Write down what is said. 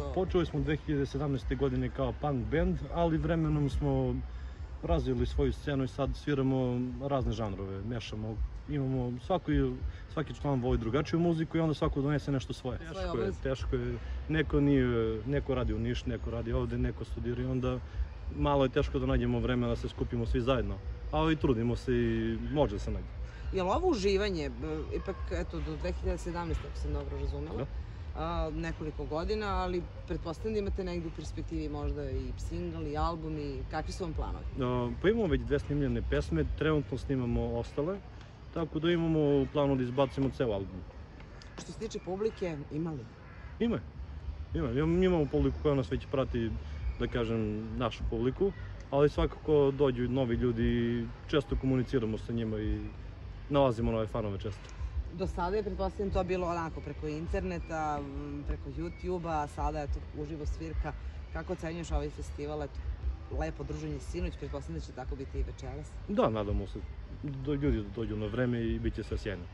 to... Počeli smo 2017. godine kao punk band, ali vremenom smo razvili svoju scenu i sad sviramo razne žanrove, mešamo, imamo, svaki, svaki član voli drugačiju muziku i onda svako donese nešto svoje. Teško je, teško je, neko, nije, neko radi u Niš, neko radi ovde, neko studira i onda malo je teško da nađemo vreme da se skupimo svi zajedno, ali trudimo se i može da se nađe. Je li ovo uživanje, b- ipak, eto, do 2017. ako sam dobro razumela, Da. A, nekoliko godina, ali pretpostavljam da imate negdje u perspektivi možda i single i album i kakvi su vam planovi? Uh, pa imamo već dve snimljene pesme, trenutno snimamo ostale, tako da imamo u planu da izbacimo ceo album. Što se tiče publike, ima li? Ima, ima. Imamo, publiku koja nas već prati, da kažem, našu publiku, ali svakako dođu novi ljudi često komuniciramo sa njima i nalazimo nove fanove često. Do sada je, pretpostavljam, to bilo onako preko interneta, preko YouTube-a, sada je to uživo svirka. Kako ocenjuješ ovaj festival? Eto, lepo druženje sinoć, pretpostavljam da će tako biti i večeras. Da, nadamo se. Do, ljudi da dođu na vreme i bit će sve sjajno.